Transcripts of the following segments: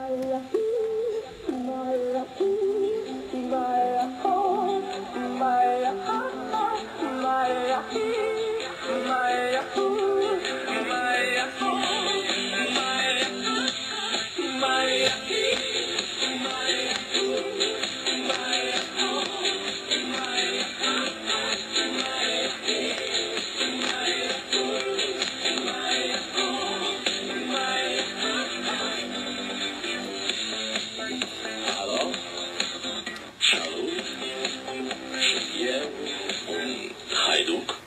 My love, my love. Hajduk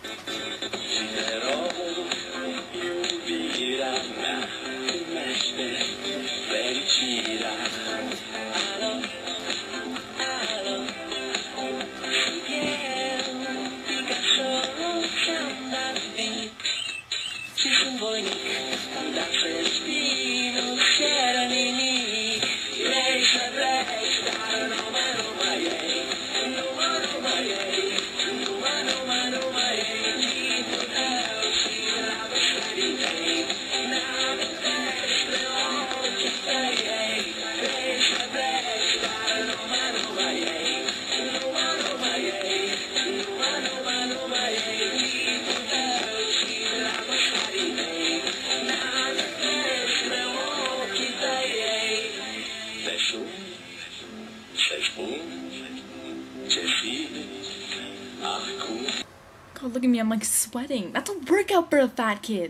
God, look at me, I'm like sweating. That's a workout for a fat kid.